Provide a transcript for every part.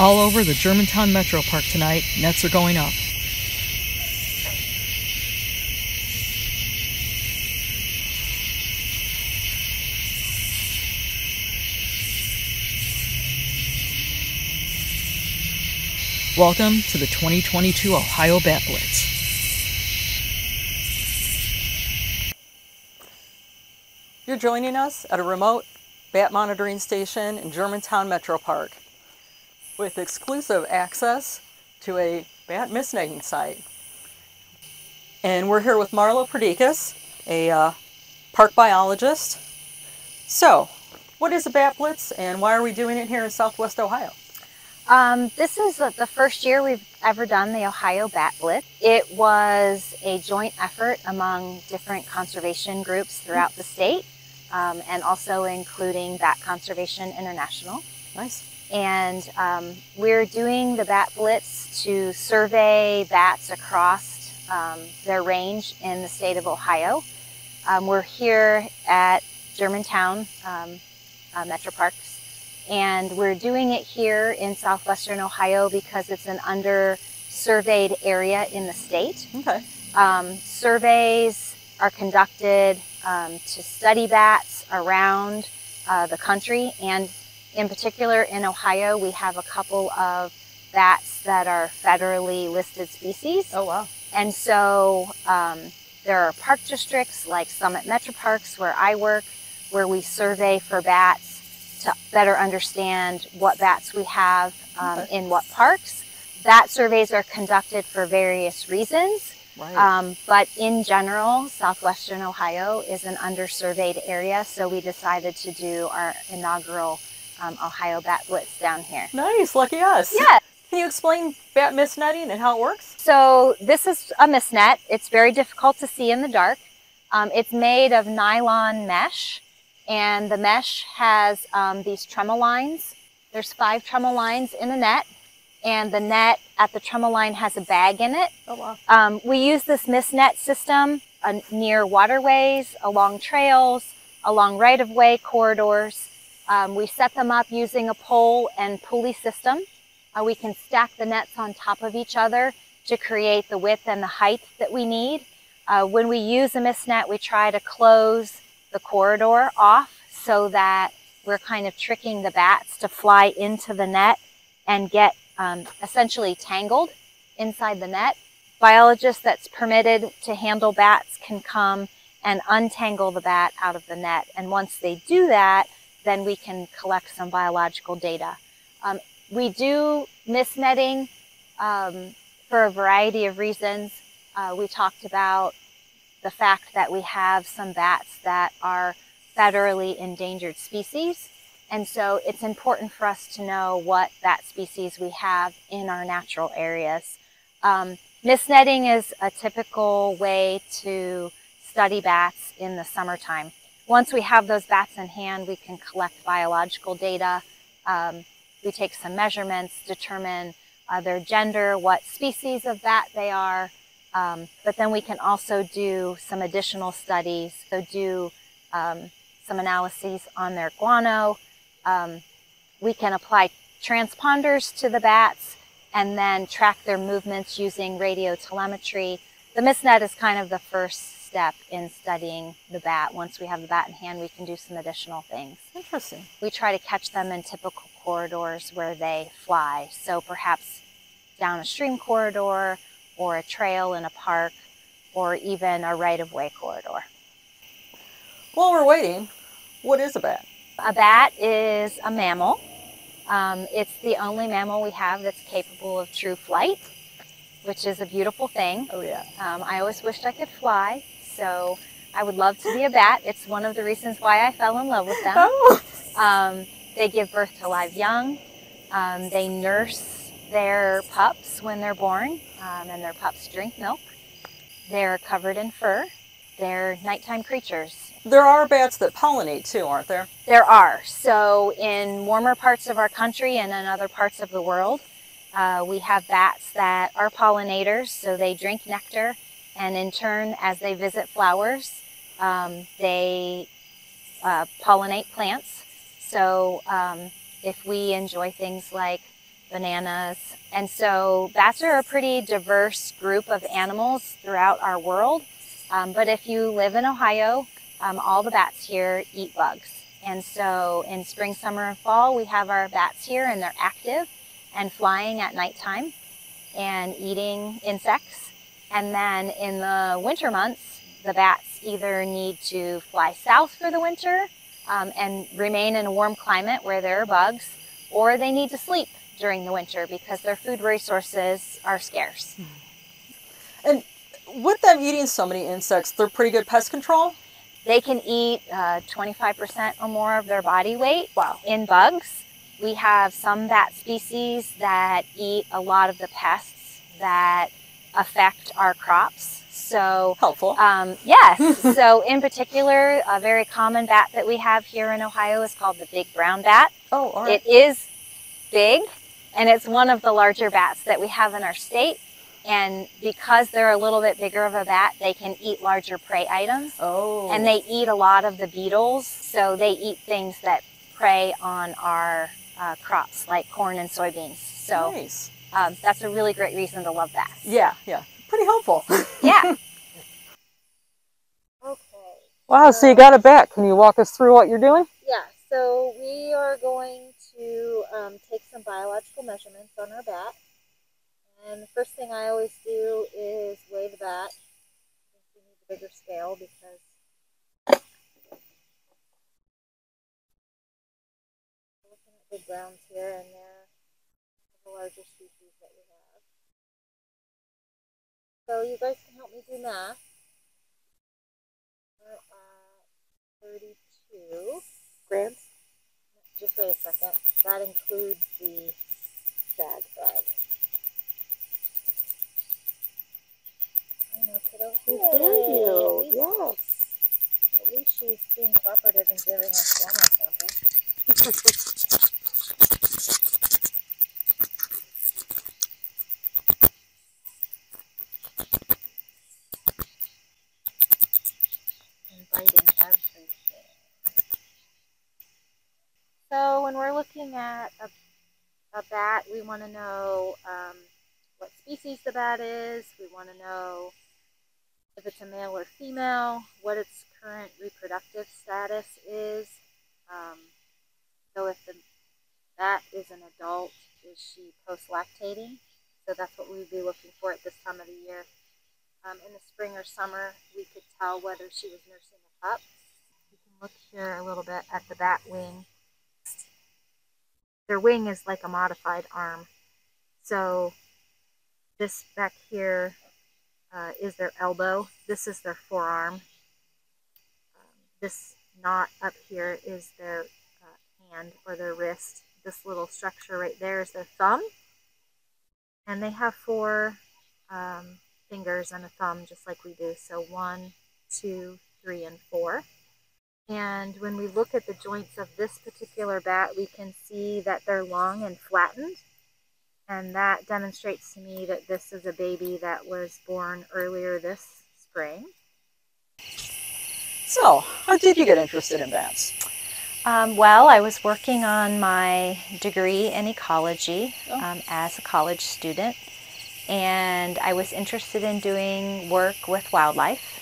All over the Germantown Metro Park tonight, nets are going up. Welcome to the 2022 Ohio Bat Blitz. You're joining us at a remote bat monitoring station in Germantown Metro Park with exclusive access to a bat mist netting site. And we're here with Marlo Perdicas, a uh, park biologist. So, what is a bat blitz and why are we doing it here in Southwest Ohio? Um, this is the first year we've ever done the Ohio Bat Blitz. It was a joint effort among different conservation groups throughout the state um, and also including Bat Conservation International. Nice. And um, we're doing the Bat Blitz to survey bats across um, their range in the state of Ohio. Um, we're here at Germantown um, uh, Metro Parks and we're doing it here in southwestern Ohio because it's an under surveyed area in the state. Okay. Um, surveys are conducted um, to study bats around uh, the country and in particular in Ohio we have a couple of bats that are federally listed species. Oh wow. And so um, there are park districts like Summit Metro Parks where I work where we survey for bats to better understand what bats we have um, okay. in what parks. Bat surveys are conducted for various reasons. Right. Um, but in general, southwestern Ohio is an undersurveyed area, so we decided to do our inaugural um, Ohio Bat Blitz down here. Nice, lucky us. Yeah. Can you explain bat mist netting and how it works? So this is a mist net. It's very difficult to see in the dark. Um, it's made of nylon mesh and the mesh has um, these trammel lines. There's five trammel lines in the net, and the net at the trammel line has a bag in it. Oh, wow. Um, we use this mist net system uh, near waterways, along trails, along right-of-way corridors. Um, we set them up using a pole and pulley system. Uh, we can stack the nets on top of each other to create the width and the height that we need. Uh, when we use a mist net, we try to close the corridor off so that we're kind of tricking the bats to fly into the net and get um, essentially tangled inside the net. Biologists that's permitted to handle bats can come and untangle the bat out of the net. And once they do that, then we can collect some biological data. Um, we do mist netting um, for a variety of reasons. Uh, we talked about the fact that we have some bats that are federally endangered species. And so it's important for us to know what bat species we have in our natural areas. Um, mist netting is a typical way to study bats in the summertime. Once we have those bats in hand, we can collect biological data. Um, we take some measurements, determine uh, their gender, what species of bat they are, um, but then we can also do some additional studies, so do um, some analyses on their guano. Um, we can apply transponders to the bats and then track their movements using radio telemetry. The MistNet is kind of the first step in studying the bat. Once we have the bat in hand, we can do some additional things. Interesting. We try to catch them in typical corridors where they fly. So perhaps down a stream corridor, or a trail in a park or even a right-of-way corridor. While we're waiting, what is a bat? A bat is a mammal. Um, it's the only mammal we have that's capable of true flight, which is a beautiful thing. Oh yeah. Um, I always wished I could fly, so I would love to be a bat. It's one of the reasons why I fell in love with them. Oh. Um, they give birth to live young. Um, they nurse their pups when they're born, um, and their pups drink milk. They're covered in fur. They're nighttime creatures. There are bats that pollinate too, aren't there? There are. So in warmer parts of our country and in other parts of the world, uh, we have bats that are pollinators, so they drink nectar, and in turn, as they visit flowers, um, they uh, pollinate plants. So um, if we enjoy things like bananas. And so bats are a pretty diverse group of animals throughout our world. Um, but if you live in Ohio, um, all the bats here eat bugs. And so in spring, summer, and fall, we have our bats here and they're active and flying at nighttime and eating insects. And then in the winter months, the bats either need to fly south for the winter um, and remain in a warm climate where there are bugs, or they need to sleep during the winter because their food resources are scarce. And with them eating so many insects, they're pretty good pest control? They can eat uh, 25% or more of their body weight wow. in bugs. We have some bat species that eat a lot of the pests that affect our crops. So helpful. Um, yes. so in particular, a very common bat that we have here in Ohio is called the big brown bat. Oh, all right. It is big, and it's one of the larger bats that we have in our state. And because they're a little bit bigger of a bat, they can eat larger prey items. Oh. And they eat a lot of the beetles, so they eat things that prey on our uh, crops, like corn and soybeans. So nice. Um, that's a really great reason to love bats. Yeah, yeah. Pretty helpful. Yeah. Okay. wow, so you got a bat. Can you walk us through what you're doing? Yeah, so we are going to um, take some biological measurements on our bat. And the first thing I always do is weigh the bat. I think we need a bigger scale because we're looking at big browns here and they're the larger species So you guys can help me do math. We're at 32 grams. Just wait a second. That includes the bag bag. I know, kiddo. Thank you. Yes. At least she's being cooperative and giving us one sample. Inviting everything. So when we're looking at a, a bat, we want to know um, what species the bat is. We want to know if it's a male or female, what its current reproductive status is. Um, so if the bat is an adult, is she post-lactating? So that's what we would be looking for at this time of the year. Um, in the spring or summer, we could tell whether she was nursing a pup. You can look here a little bit at the bat wing. Their wing is like a modified arm. So this back here uh, is their elbow. This is their forearm. Um, this knot up here is their uh, hand or their wrist. This little structure right there is their thumb. And they have four um, fingers and a thumb, just like we do. So one, two, three, and four. And when we look at the joints of this particular bat, we can see that they're long and flattened. And that demonstrates to me that this is a baby that was born earlier this spring. So, how did you get interested in bats? Um, well, I was working on my degree in ecology Oh. um, as a college student, and I was interested in doing work with wildlife.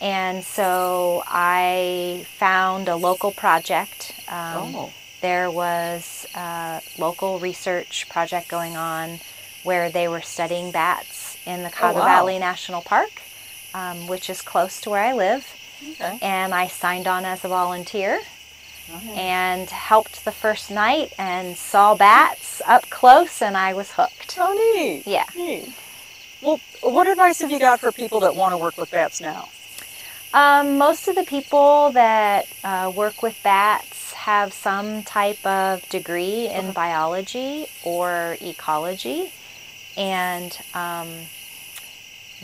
And so I found a local project. Um, oh, There was a local research project going on where they were studying bats in the Cottle wow. Valley National Park, um, which is close to where I live. okay. And I signed on as a volunteer Okay. and helped the first night and saw bats up close and I was hooked. Oh, neat. Yeah. Neat. Well, what advice have you got for people that want to work with bats now? Um, most of the people that uh, work with bats have some type of degree in biology or ecology, and um,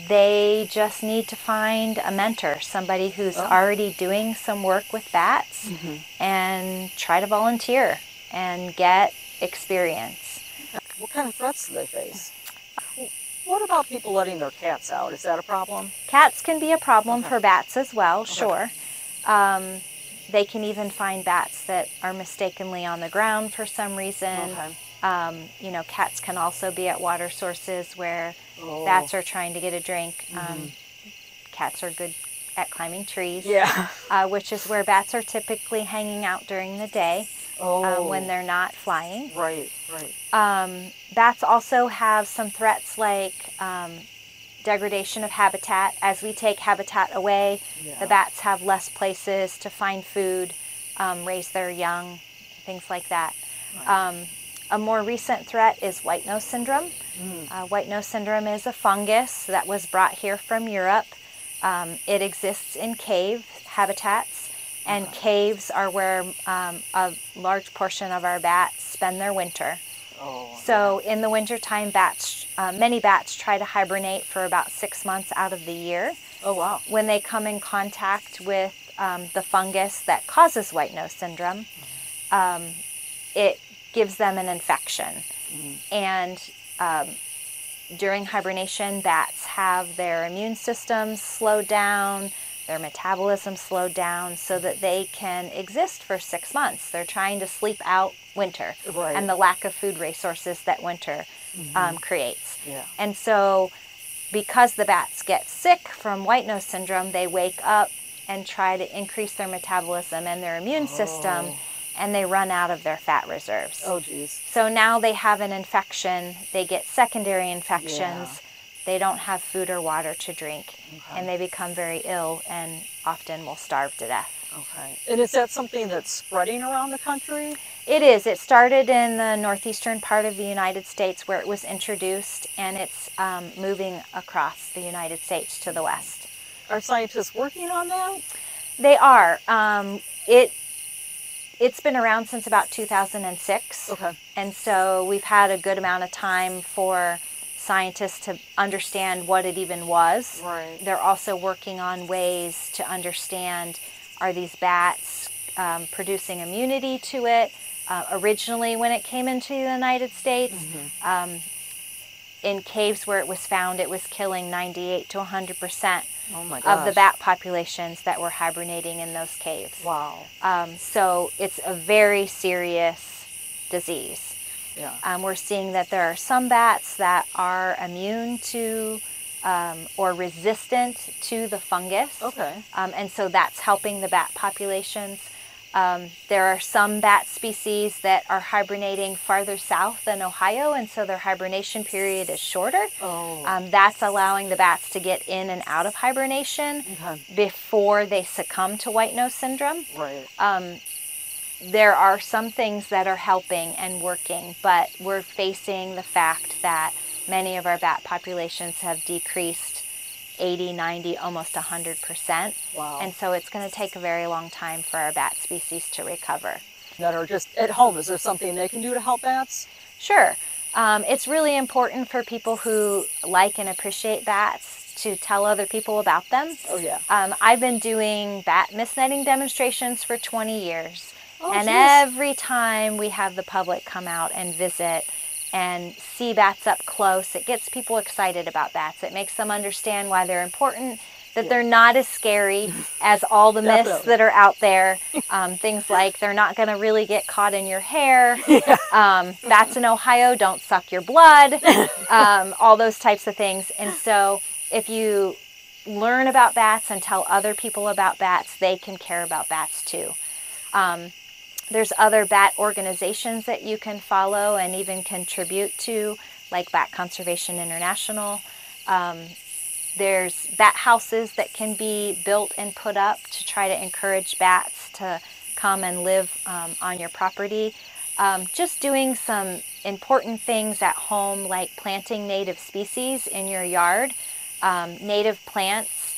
they just need to find a mentor, somebody who's Oh. already doing some work with bats, and try to volunteer and get experience. What kind of threats do they face? What about people letting their cats out? Is that a problem? Cats can be a problem Okay. for bats as well, sure. Um, they can even find bats that are mistakenly on the ground for some reason. Okay. Um, you know, cats can also be at water sources where Oh. bats are trying to get a drink. Um, cats are good at climbing trees, Yeah. uh, which is where bats are typically hanging out during the day Oh. um, when they're not flying. Right, right. Um, bats also have some threats like um, degradation of habitat. As we take habitat away, Yeah. the bats have less places to find food, um, raise their young, things like that. Um, a more recent threat is white nose syndrome. Mm. Uh, white nose syndrome is a fungus that was brought here from Europe. Um, it exists in cave habitats, and caves are where um, a large portion of our bats spend their winter. Oh. So in the wintertime, bats, uh, many bats try to hibernate for about six months out of the year. Oh wow. When they come in contact with um, the fungus that causes white nose syndrome, um, it gives them an infection. And um, during hibernation, bats have their immune systems slowed down, their metabolism slowed down so that they can exist for six months. They're trying to sleep out winter Right. and the lack of food resources that winter um, creates. Yeah. And so, because the bats get sick from white nose syndrome, they wake up and try to increase their metabolism and their immune system, Oh. and they run out of their fat reserves. Oh geez. So now they have an infection, they get secondary infections, Yeah. They don't have food or water to drink, and they become very ill and often will starve to death. Okay. And is that something that's spreading around the country? It is. It started in the northeastern part of the United States where it was introduced, and it's um, moving across the United States to the west. Are scientists working on that? They are. Um, it it's been around since about 2006, Okay. and so we've had a good amount of time for scientists to understand what it even was. Right. They're also working on ways to understand are these bats um, producing immunity to it. Uh, originally, when it came into the United States, um, in caves where it was found, it was killing 98 to 100 percent Oh of the bat populations that were hibernating in those caves. Wow. Um, so it's a very serious disease. Yeah. Um, we're seeing that there are some bats that are immune to um, or resistant to the fungus. Okay. Um, and so that's helping the bat populations. Um, there are some bat species that are hibernating farther south than Ohio, and so their hibernation period is shorter. Oh. Um, that's allowing the bats to get in and out of hibernation okay. before they succumb to white nose syndrome Right. um, there are some things that are helping and working, but we're facing the fact that many of our bat populations have decreased 80, 90, almost 100%. Wow. And so it's going to take a very long time for our bat species to recover. that are just at home. Is there something they can do to help bats? Sure. Um, it's really important for people who like and appreciate bats to tell other people about them. Oh yeah. Um, I've been doing bat mist netting demonstrations for 20 years. Oh, and geez. every time we have the public come out and visit and see bats up close, it gets people excited about bats. It makes them understand why they're important, that they're not as scary as all the myths that are out there. Um, things like they're not going to really get caught in your hair. Um, bats in Ohio don't suck your blood. Um, all those types of things. And so if you learn about bats and tell other people about bats, they can care about bats too. Um, there's other bat organizations that you can follow and even contribute to, like Bat Conservation International. Um, there's bat houses that can be built and put up to try to encourage bats to come and live um, on your property. Um, just doing some important things at home, like planting native species in your yard. Um, native plants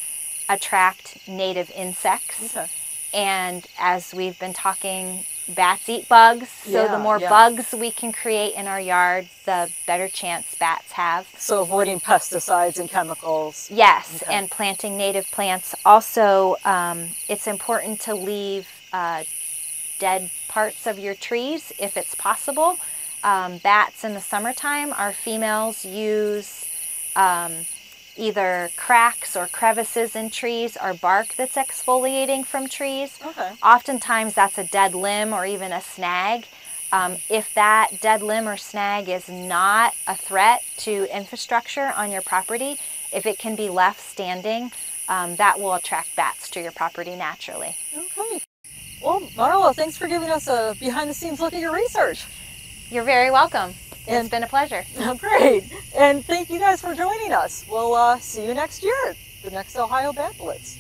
attract native insects. Okay. And as we've been talking, bats eat bugs. So Yeah, the more yeah. bugs we can create in our yard, the better chance bats have. So avoiding pesticides and chemicals. Yes, Okay. and planting native plants. Also, um, it's important to leave uh, dead parts of your trees if it's possible. Um, bats in the summertime, our females use um, either cracks or crevices in trees or bark that's exfoliating from trees. Okay. Oftentimes, that's a dead limb or even a snag. Um, if that dead limb or snag is not a threat to infrastructure on your property, if it can be left standing, um, that will attract bats to your property naturally. Okay. Well, Marlo, thanks for giving us a behind the scenes look at your research. You're very welcome. And- it's been a pleasure. Great. And thank you guys for joining us. We'll uh, see you next year at the next Ohio Bat Blitz.